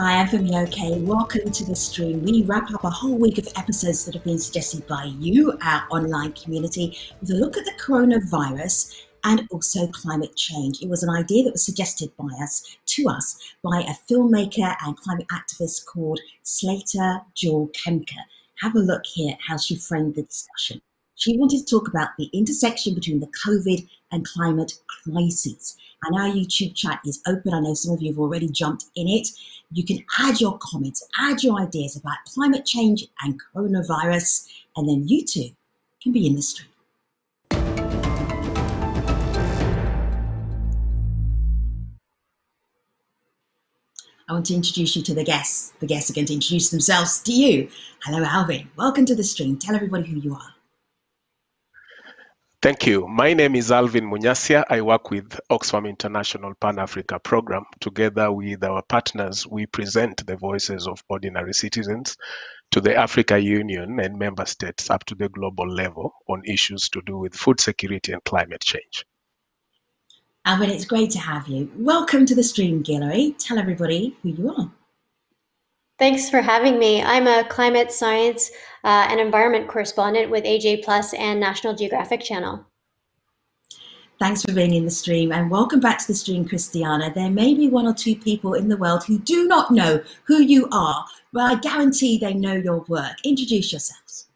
Hi, I'm Femi Oke. Welcome to the stream. We wrap up a whole week of episodes that have been suggested by you, our online community, with a look at the coronavirus and also climate change. It was an idea that was suggested by us to us by a filmmaker and climate activist called Slater Jewell-Kemker. Have a look here at how she framed the discussion. She wanted to talk about the intersection between the COVID and climate crises. And our YouTube chat is open. I know some of you have already jumped in it. You can add your comments, add your ideas about climate change and coronavirus, and then you too can be in the stream. I want to introduce you to the guests. The guests are going to introduce themselves to you. Hello, Alvin. Welcome to the stream. Tell everybody who you are. Thank you. My name is Alvin Munyasia. I work with Oxfam International Pan Africa Program. Together with our partners, we present the voices of ordinary citizens to the Africa Union and member states up to the global level on issues to do with food security and climate change. Alvin, it's great to have you. Welcome to the Stream Gallery. Tell everybody who you are. Thanks for having me. I'm a climate science uh, and environment correspondent with AJ Plus and National Geographic Channel. Thanks for being in the stream and welcome back to the stream, Christiana. There may be one or two people in the world who do not know who you are, but I guarantee they know your work. Introduce yourselves.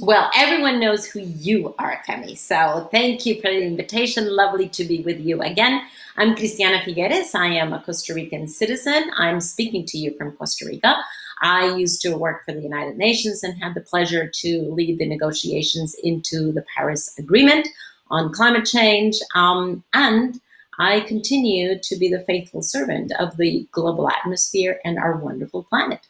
Well, everyone knows who you are, Femi. So thank you for the invitation. Lovely to be with you again. I'm Christiana Figueres. I am a Costa Rican citizen. I'm speaking to you from Costa Rica. I used to work for the United Nations and had the pleasure to lead the negotiations into the Paris Agreement on climate change. Um, and I continue to be the faithful servant of the global atmosphere and our wonderful planet.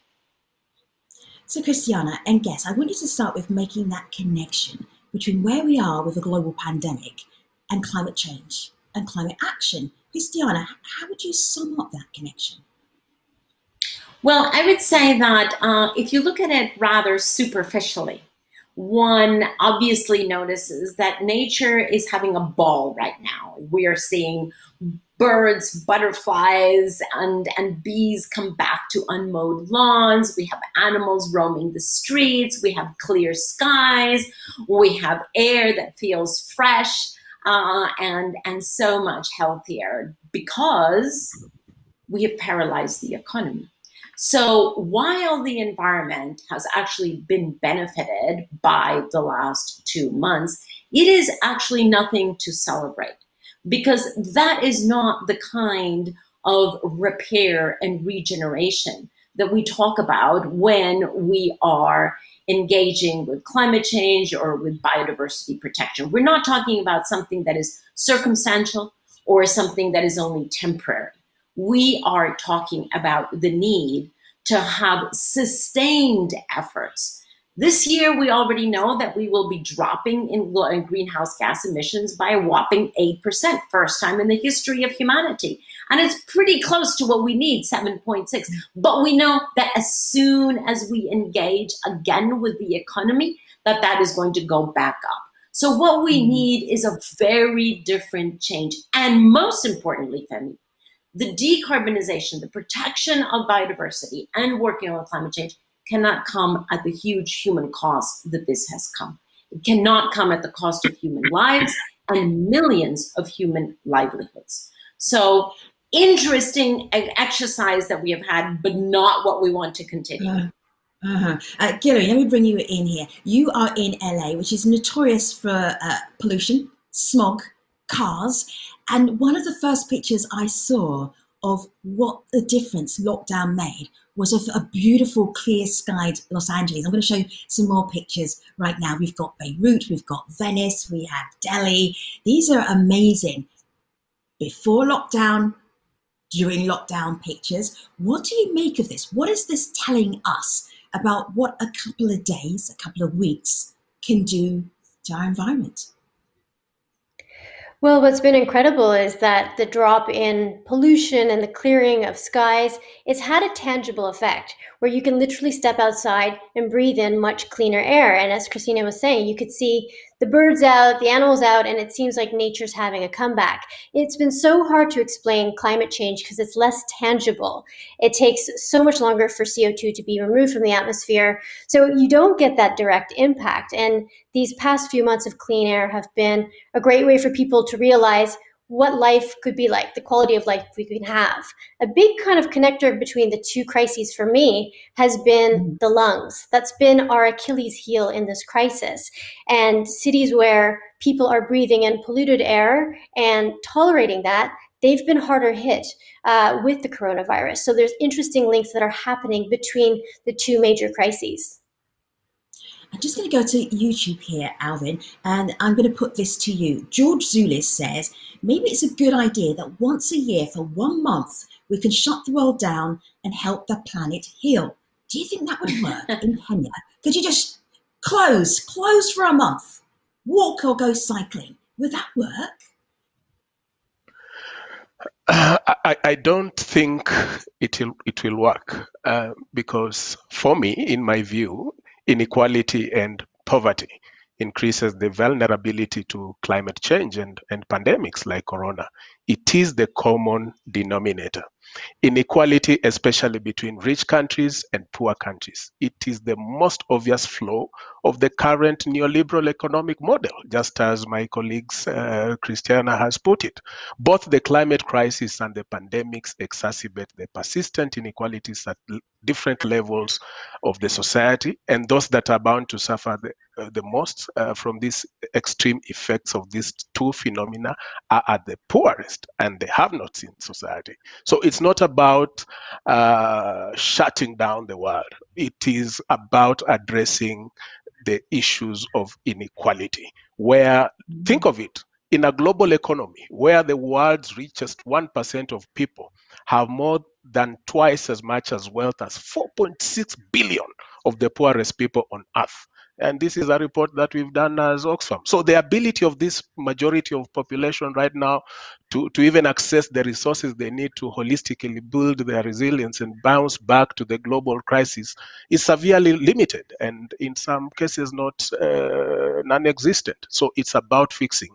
So, Christiana and Guess, I want you to start with making that connection between where we are with a global pandemic and climate change and climate action. Christiana, how would you sum up that connection? Well, I would say that uh, if you look at it rather superficially, one obviously notices that nature is having a ball right now. We are seeing birds, butterflies, and, and bees come back to unmowed lawns. We have animals roaming the streets. We have clear skies. We have air that feels fresh uh, and, and so much healthier because we have paralyzed the economy. So while the environment has actually been benefited by the last two months, it is actually nothing to celebrate because that is not the kind of repair and regeneration that we talk about when we are engaging with climate change or with biodiversity protection. We're not talking about something that is circumstantial or something that is only temporary. We are talking about the need to have sustained efforts this year, we already know that we will be dropping in greenhouse gas emissions by a whopping 8%, first time in the history of humanity. And it's pretty close to what we need, 7.6. But we know that as soon as we engage again with the economy, that that is going to go back up. So what we mm-hmm. need is a very different change. And most importantly, Femi, the decarbonization, the protection of biodiversity and working on climate change cannot come at the huge human cost that this has come. It cannot come at the cost of human lives and millions of human livelihoods. So, interesting exercise that we have had, but not what we want to continue. Uh, uh-huh. Uh, let me bring you in here. You are in LA, which is notorious for uh, pollution, smog, cars. And one of the first pictures I saw of what the difference lockdown made was of a beautiful, clear skied Los Angeles. I'm going to show you some more pictures right now. We've got Beirut, we've got Venice, we have Delhi. These are amazing. Before lockdown, during lockdown pictures. What do you make of this? What is this telling us about what a couple of days, a couple of weeks can do to our environment? Well, what's been incredible is that the drop in pollution and the clearing of skies, it's had a tangible effect where you can literally step outside and breathe in much cleaner air. And as Christiana was saying, you could see the birds out, the animals out, and it seems like nature's having a comeback. It's been so hard to explain climate change because it's less tangible. It takes so much longer for CO2 to be removed from the atmosphere. So you don't get that direct impact. And these past few months of clean air have been a great way for people to realize what life could be like, the quality of life we can have. A big kind of connector between the two crises for me has been mm-hmm. the lungs. That's been our Achilles heel in this crisis. And cities where people are breathing in polluted air and tolerating that, they've been harder hit uh, with the coronavirus. So there's interesting links that are happening between the two major crises. I'm just going to go to YouTube here, Alvin, and I'm going to put this to you. George Zulis says maybe it's a good idea that once a year for one month we can shut the world down and help the planet heal. Do you think that would work in Kenya? Could you just close, close for a month, walk or go cycling? Would that work? Uh, I, I, don't think it will it will work uh, because for me, in my view, inequality and poverty increases the vulnerability to climate change and, and pandemics like corona. It is the common denominator. Inequality, especially between rich countries and poor countries. It is the most obvious flaw of the current neoliberal economic model, just as my colleagues uh, Christiana has put it. Both the climate crisis and the pandemics exacerbate the persistent inequalities at different levels of the society, and those that are bound to suffer the, uh, the most uh, from these extreme effects of these two phenomena are at the poorest and they have not seen society. So it's not about uh, shutting down the world, it is about addressing the issues of inequality. Where, think of it, in a global economy where the world's richest 1% of people have more than twice as much as wealth as 4.6 billion of the poorest people on earth. And this is a report that we've done as Oxfam. So the ability of this majority of population right now to, to even access the resources they need to holistically build their resilience and bounce back to the global crisis is severely limited and in some cases not uh, non-existent. So it's about fixing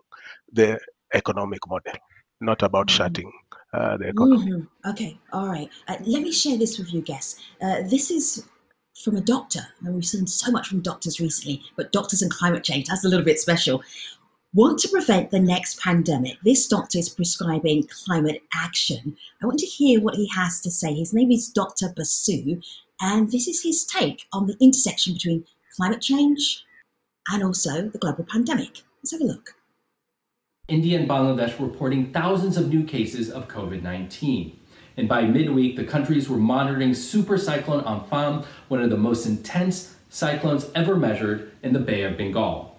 the economic model, not about mm-hmm. shutting uh, the economy. Mm-hmm. Okay, all right. Uh, let me share this with you, guests. Uh, this is from a doctor, and we've seen so much from doctors recently, but doctors and climate change, that's a little bit special. Want to prevent the next pandemic? This doctor is prescribing climate action. I want to hear what he has to say. His name is Dr. Basu, and this is his take on the intersection between climate change and also the global pandemic. Let's have a look. India and Bangladesh reporting thousands of new cases of COVID 19 and by midweek, the countries were monitoring Super Cyclone Amphan, one of the most intense cyclones ever measured in the Bay of Bengal.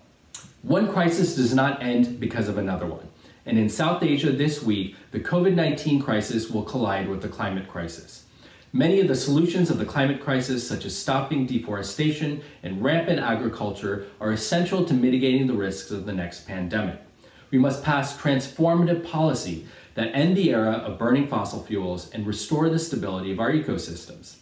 One crisis does not end because of another one. And in South Asia this week, the COVID 19 crisis will collide with the climate crisis. Many of the solutions of the climate crisis, such as stopping deforestation and rampant agriculture, are essential to mitigating the risks of the next pandemic. We must pass transformative policy that end the era of burning fossil fuels and restore the stability of our ecosystems.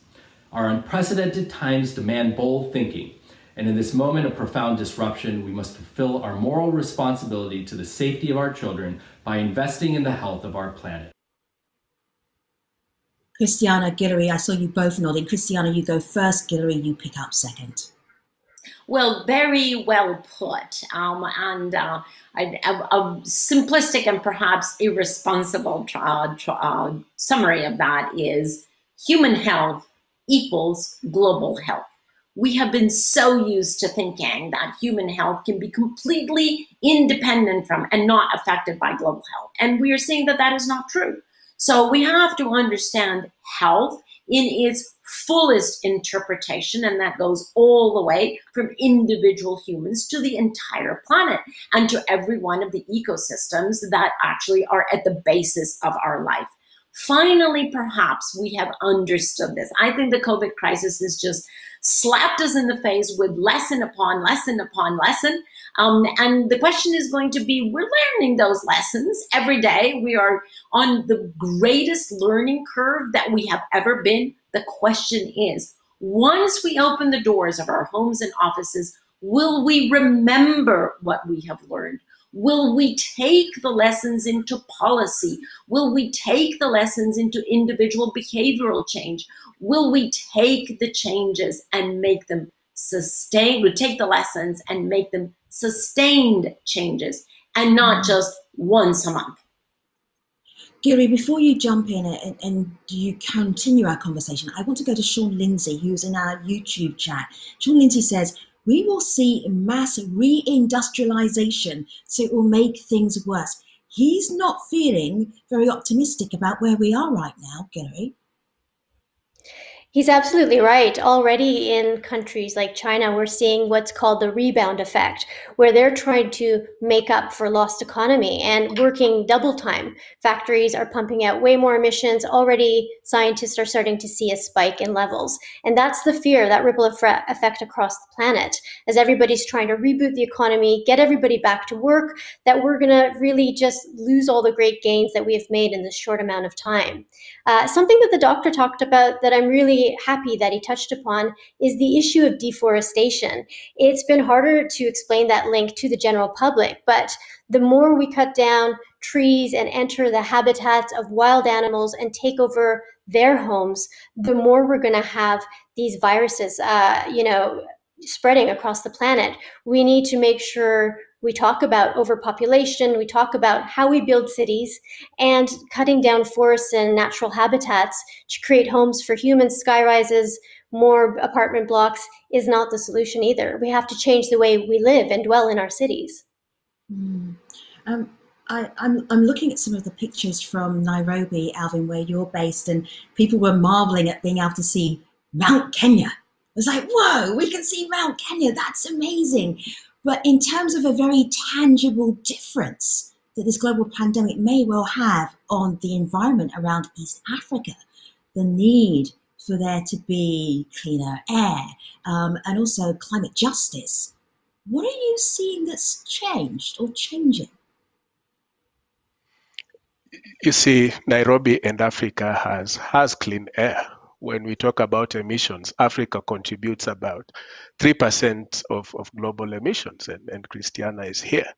Our unprecedented times demand bold thinking, and in this moment of profound disruption, we must fulfill our moral responsibility to the safety of our children by investing in the health of our planet. Christiana, Guillory, I saw you both nodding. Christiana, you go first. Guillory, you pick up second. Well, very well put. Um, and uh, a, a, simplistic and perhaps irresponsible uh, uh, summary of that is human health equals global health. We have been so used to thinking that human health can be completely independent from and not affected by global health. And we are seeing that that is not true. So we have to understand health in its fullest interpretation, and that goes all the way from individual humans to the entire planet and to every one of the ecosystems that actually are at the basis of our life. Finally, perhaps we have understood this. I think the COVID crisis has just slapped us in the face with lesson upon lesson upon lesson. Um, and the question is going to be we're learning those lessons every day. We are on the greatest learning curve that we have ever been. The question is once we open the doors of our homes and offices, Will we remember what we have learned? Will we take the lessons into policy? Will we take the lessons into individual behavioral change? Will we take the changes and make them sustain, We take the lessons and make them sustained changes and not mm. just once a month. Giri, before you jump in and, and, you continue our conversation, I want to go to Sean Lindsay, who's in our YouTube chat. Sean Lindsay says, we will see mass reindustrialization, so it will make things worse. He's not feeling very optimistic about where we are right now, Gary. He's absolutely right. Already in countries like China, we're seeing what's called the rebound effect, where they're trying to make up for lost economy and working double time. Factories are pumping out way more emissions. Already, scientists are starting to see a spike in levels. And that's the fear, that ripple effect across the planet, as everybody's trying to reboot the economy, get everybody back to work, that we're going to really just lose all the great gains that we have made in this short amount of time. Uh, something that the doctor talked about that I'm really happy that he touched upon is the issue of deforestation. It's been harder to explain that link to the general public, but the more we cut down trees and enter the habitats of wild animals and take over their homes, the more we're going to have these viruses, uh, you know, spreading across the planet. We need to make sure we talk about overpopulation, we talk about how we build cities, and cutting down forests and natural habitats to create homes for humans, skyrises, more apartment blocks is not the solution either. We have to change the way we live and dwell in our cities. Mm. Um, I, I'm, I'm looking at some of the pictures from Nairobi, Alvin, where you're based, and people were marveling at being able to see Mount Kenya. It was like, whoa, we can see Mount Kenya. That's amazing. But in terms of a very tangible difference that this global pandemic may well have on the environment around East Africa, the need for there to be cleaner air um, and also climate justice, what are you seeing that's changed or changing? You see, Nairobi and Africa has has clean air when we talk about emissions, Africa contributes about 3% of, of global emissions, and, and Christiana is here.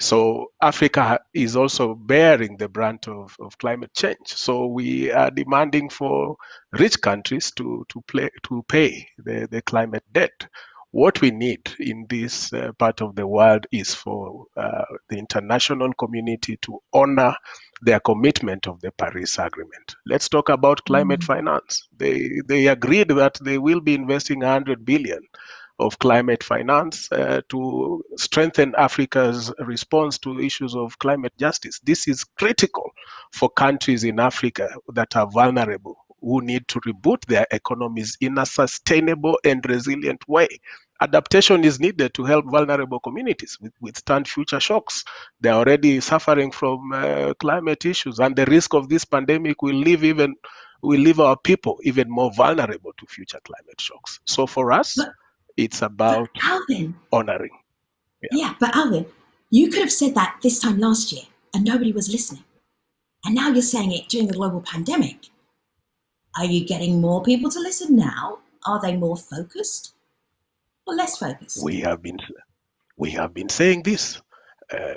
So Africa is also bearing the brunt of, of climate change. So we are demanding for rich countries to, to, play, to pay the, the climate debt what we need in this uh, part of the world is for uh, the international community to honor their commitment of the Paris Agreement. Let's talk about climate mm-hmm. finance. They they agreed that they will be investing 100 billion of climate finance uh, to strengthen Africa's response to issues of climate justice. This is critical for countries in Africa that are vulnerable who need to reboot their economies in a sustainable and resilient way. Adaptation is needed to help vulnerable communities withstand future shocks. They're already suffering from uh, climate issues, and the risk of this pandemic will leave even will leave our people even more vulnerable to future climate shocks. So for us, but, it's about Alvin, honoring. Yeah. yeah, but Alvin, you could have said that this time last year, and nobody was listening. And now you're saying it during the global pandemic. Are you getting more people to listen now? Are they more focused or less focused? We have been we have been saying this uh,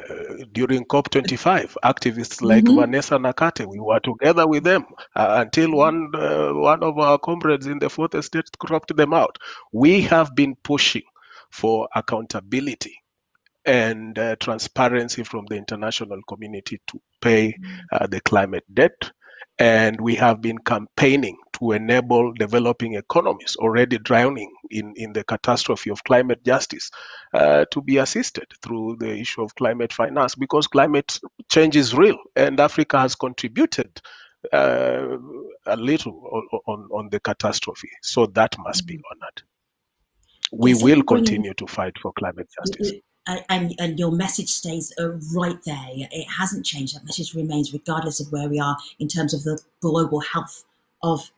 during COP25. Activists like mm-hmm. Vanessa Nakate, we were together with them uh, until one uh, one of our comrades in the fourth estate cropped them out. We have been pushing for accountability and uh, transparency from the international community to pay mm-hmm. uh, the climate debt and we have been campaigning to enable developing economies already drowning in, in the catastrophe of climate justice uh, to be assisted through the issue of climate finance because climate change is real and Africa has contributed uh, a little on, on, on, the catastrophe. So that must be mm-hmm. honored. We will continue to fight for climate justice and, and your message stays uh, right there. It hasn't changed. That message remains regardless of where we are in terms of the global health of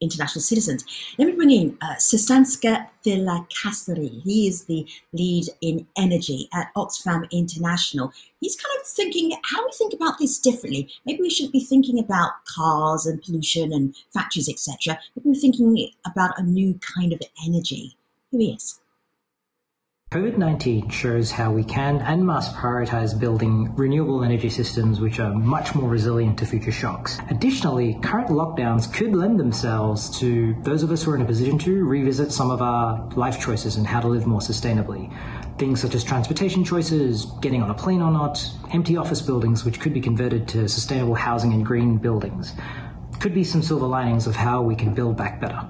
international citizens. Let me bring in uh, Sasanska. He is the lead in energy at Oxfam International. He's kind of thinking, how we think about this differently? Maybe we should be thinking about cars and pollution and factories, etc. Maybe we're thinking about a new kind of energy. Here he is. COVID 19 shows how we can and must prioritize building renewable energy systems which are much more resilient to future shocks. Additionally, current lockdowns could lend themselves to those of us who are in a position to revisit some of our life choices and how to live more sustainably. Things such as transportation choices, getting on a plane or not, empty office buildings which could be converted to sustainable housing and green buildings. Could be some silver linings of how we can build back better.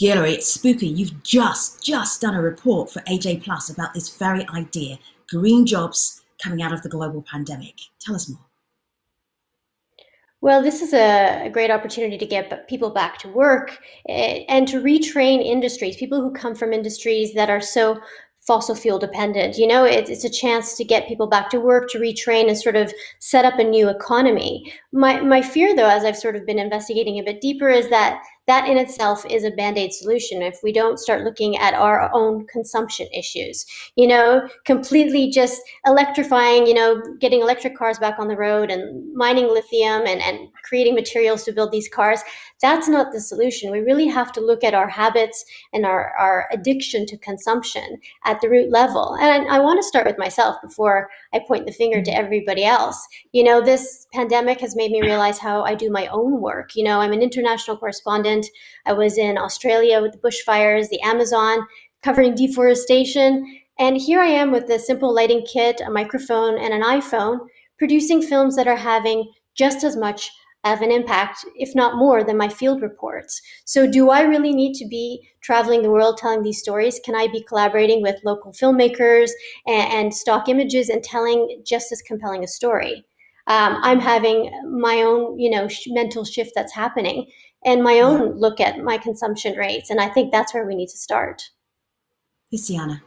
Gila, it's spooky. You've just, just done a report for AJ Plus about this very idea green jobs coming out of the global pandemic. Tell us more. Well, this is a, great opportunity to get people back to work eh, and to retrain industries, people who come from industries that are so fossil fuel dependent. You know, it's, it's a chance to get people back to work, to retrain and sort of set up a new economy. My, my fear, though, as I've sort of been investigating a bit deeper, is that that in itself is a band-aid solution if we don't start looking at our own consumption issues. You know completely just electrifying you know getting electric cars back on the road and mining lithium and, and creating materials to build these cars that's not the solution. We really have to look at our habits and our, our addiction to consumption at the root level. And i want to start with myself before i point the finger to mm-hmm. everybody else. You know this pandemic has made me realize how i do my own work. You know i'm an international correspondent. I was in Australia with the bushfires, the Amazon, covering deforestation. And here I am with a simple lighting kit, a microphone, and an iPhone, producing films that are having just as much of an impact, if not more, than my field reports. So, do I really need to be traveling the world telling these stories? Can I be collaborating with local filmmakers and, and stock images and telling just as compelling a story? Um, I'm having my own, you know, sh- mental shift that's happening and my own look at my consumption rates. And I think that's where we need to start. Luciana.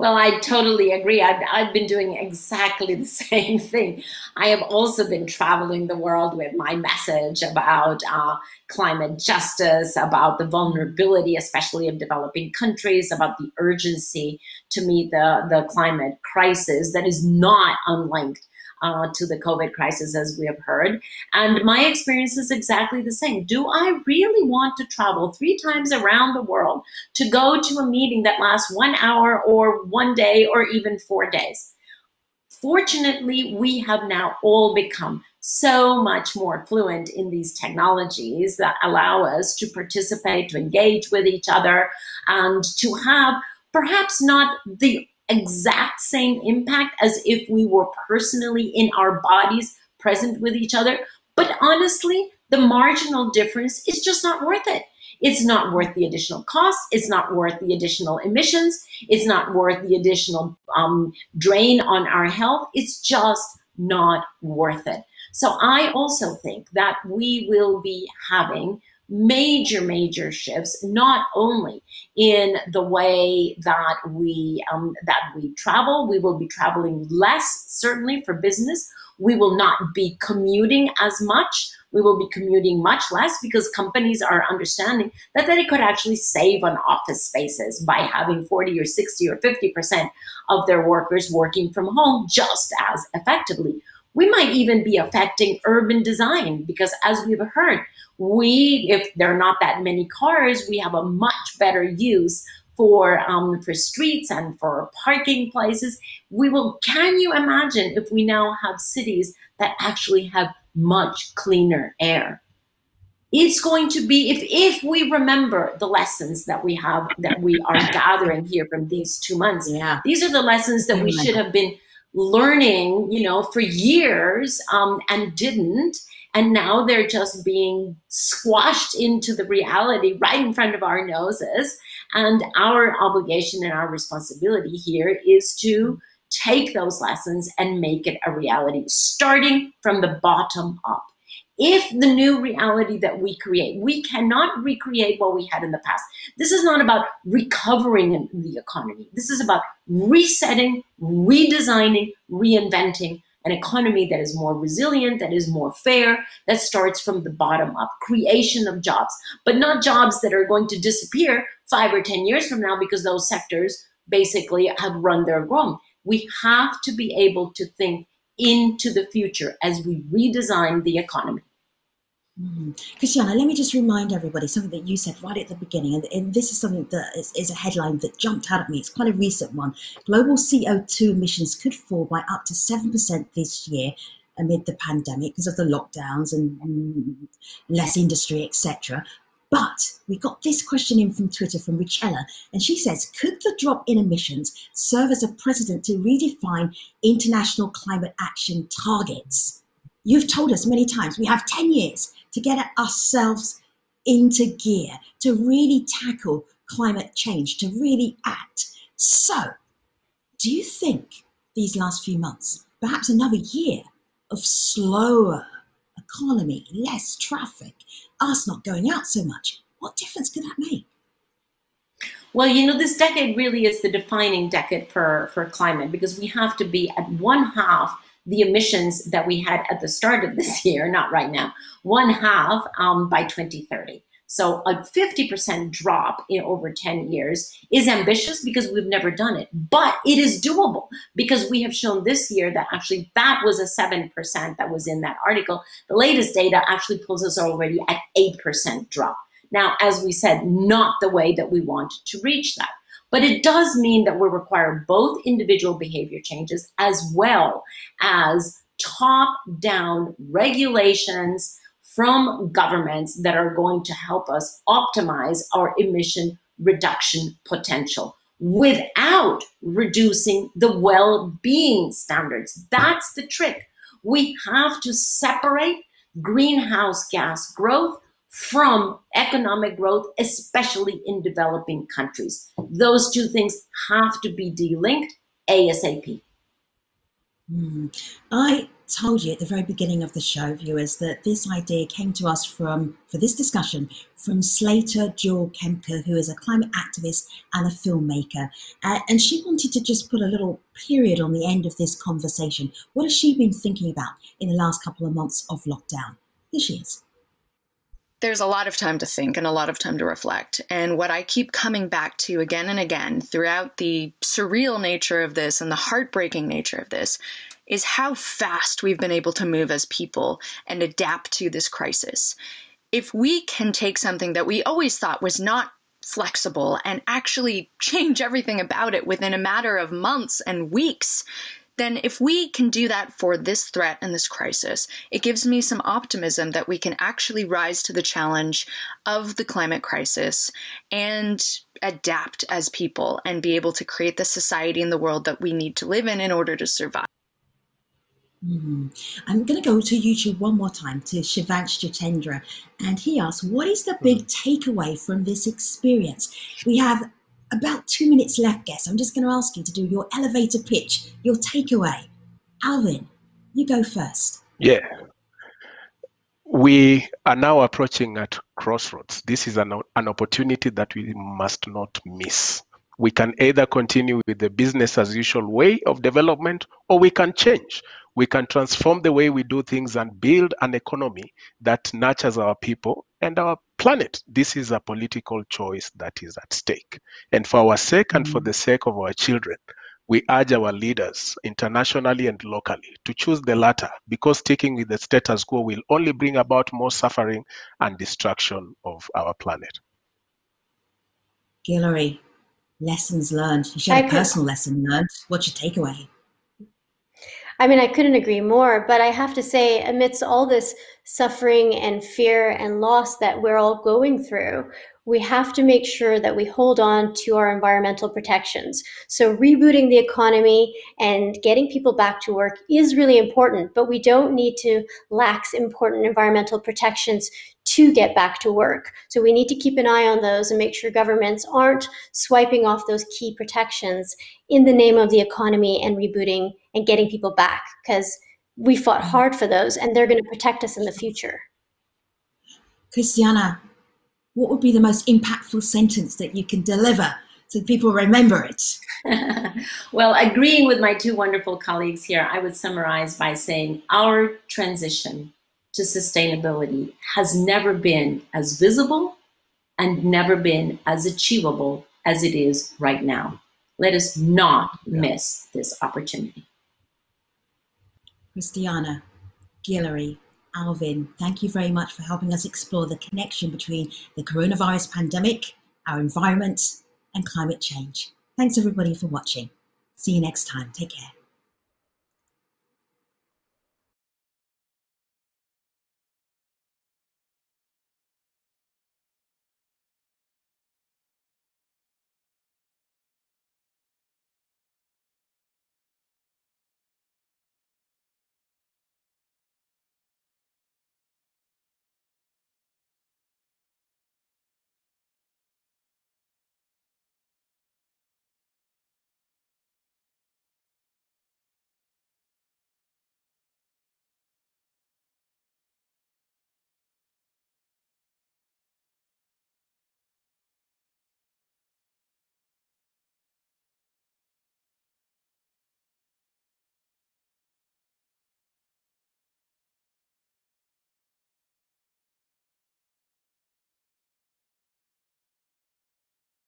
Well, I totally agree. I've, I've been doing exactly the same thing. I have also been traveling the world with my message about uh, climate justice, about the vulnerability, especially of developing countries, about the urgency to meet the, the climate crisis that is not unlinked uh, to the COVID crisis, as we have heard. And my experience is exactly the same. Do I really want to travel three times around the world to go to a meeting that lasts one hour or one day or even four days? Fortunately, we have now all become so much more fluent in these technologies that allow us to participate, to engage with each other, and to have perhaps not the exact same impact as if we were personally in our bodies present with each other. But honestly, the marginal difference is just not worth it. It's not worth the additional cost. It's not worth the additional emissions. It's not worth the additional um, drain on our health. It's just not worth it. So I also think that we will be having major, major shifts, not only in the way that we um, that we travel. We will be traveling less, certainly for business. We will not be commuting as much. We will be commuting much less because companies are understanding that they could actually save on office spaces by having 40 or 60 or 50% of their workers working from home just as effectively. We might even be affecting urban design because, as we've heard, we, if there are not that many cars, we have a much better use for um, for streets and for parking places. We will. Can you imagine if we now have cities that actually have much cleaner air? It's going to be if if we remember the lessons that we have that we are gathering here from these two months. Yeah, these are the lessons that we should have been learning, you know, for years um, and didn't and now they're just being squashed into the reality right in front of our noses. And our obligation and our responsibility here is to take those lessons and make it a reality, starting from the bottom up. If the new reality that we create, we cannot recreate what we had in the past. This is not about recovering the economy. This is about resetting, redesigning, reinventing an economy that is more resilient, that is more fair, that starts from the bottom up, creation of jobs, but not jobs that are going to disappear five or 10 years from now because those sectors basically have run their growth. We have to be able to think into the future as we redesign the economy. Mm. Christiana, let me just remind everybody something that you said right at the beginning, and, and this is something that is, is, a headline that jumped out at me. It's quite a recent one. Global CO2 emissions could fall by up to 7% this year amid the pandemic because of the lockdowns and mm, less industry, etc. But we got this question in from Twitter from Richella, and she says, Could the drop in emissions serve as a precedent to redefine international climate action targets? You've told us many times we have 10 years to get ourselves into gear, to really tackle climate change, to really act. So, do you think these last few months, perhaps another year of slower economy, less traffic, us not going out so much, what difference could that make? Well, you know, this decade really is the defining decade for, for climate because we have to be at one half the emissions that we had at the start of this year, not right now, one half um, by 2030. So a 50% drop in over 10 years is ambitious because we've never done it, but it is doable because we have shown this year that actually that was a 7% that was in that article. The latest data actually pulls us already at 8% drop. Now, as we said, not the way that we want to reach that. But it does mean that we require both individual behavior changes as well as top down regulations from governments that are going to help us optimize our emission reduction potential without reducing the well being standards. That's the trick. We have to separate greenhouse gas growth from economic growth, especially in developing countries. Those two things have to be delinked ASAP. Mm. I told you at the very beginning of the show, viewers, that this idea came to us from, for this discussion, from Slater Jewell-Kemker, who is a climate activist and a filmmaker. Uh, and she wanted to just put a little period on the end of this conversation. What has she been thinking about in the last couple of months of lockdown? Here she is there's a lot of time to think and a lot of time to reflect. And what I keep coming back to again and again throughout the surreal nature of this and the heartbreaking nature of this is how fast we've been able to move as people and adapt to this crisis. If we can take something that we always thought was not flexible and actually change everything about it within a matter of months and weeks, then if we can do that for this threat and this crisis, it gives me some optimism that we can actually rise to the challenge of the climate crisis and adapt as people and be able to create the society and the world that we need to live in in order to survive. Mm-hmm. I'm going to go to YouTube one more time to Shivansh Jitendra, and he asks, "What is the big mm-hmm. takeaway from this experience?" We have about two minutes left, guess. I'm just going to ask you to do your elevator pitch, your takeaway. Alvin, you go first. Yeah. We are now approaching at crossroads. This is an, an opportunity that we must not miss. We can either continue with the business as usual way of development or we can change. We can transform the way we do things and build an economy that nurtures our people and our planet. This is a political choice that is at stake. And for our sake and for mm. the sake of our children, we urge our leaders internationally and locally to choose the latter because sticking with the status quo will only bring about more suffering and destruction of our planet. Guillory, lessons learned. You shared a personal lesson learned. What's your takeaway? I mean, I couldn't agree more, but I have to say, amidst all this suffering and fear and loss that we're all going through, we have to make sure that we hold on to our environmental protections. So, rebooting the economy and getting people back to work is really important, but we don't need to lax important environmental protections to get back to work. So we need to keep an eye on those and make sure governments aren't swiping off those key protections in the name of the economy and rebooting and getting people back because we fought mm-hmm. hard for those and they're going to protect us in the future. Christiana, what would be the most impactful sentence that you can deliver so people remember it? well, agreeing with my two wonderful colleagues here, I would summarize by saying our transition to sustainability has never been as visible and never been as achievable as it is right now. Let us not miss this opportunity. Christiana, Guillory, Alvin, thank you very much for helping us explore the connection between the coronavirus pandemic, our environment, and climate change. Thanks everybody for watching. See you next time. Take care.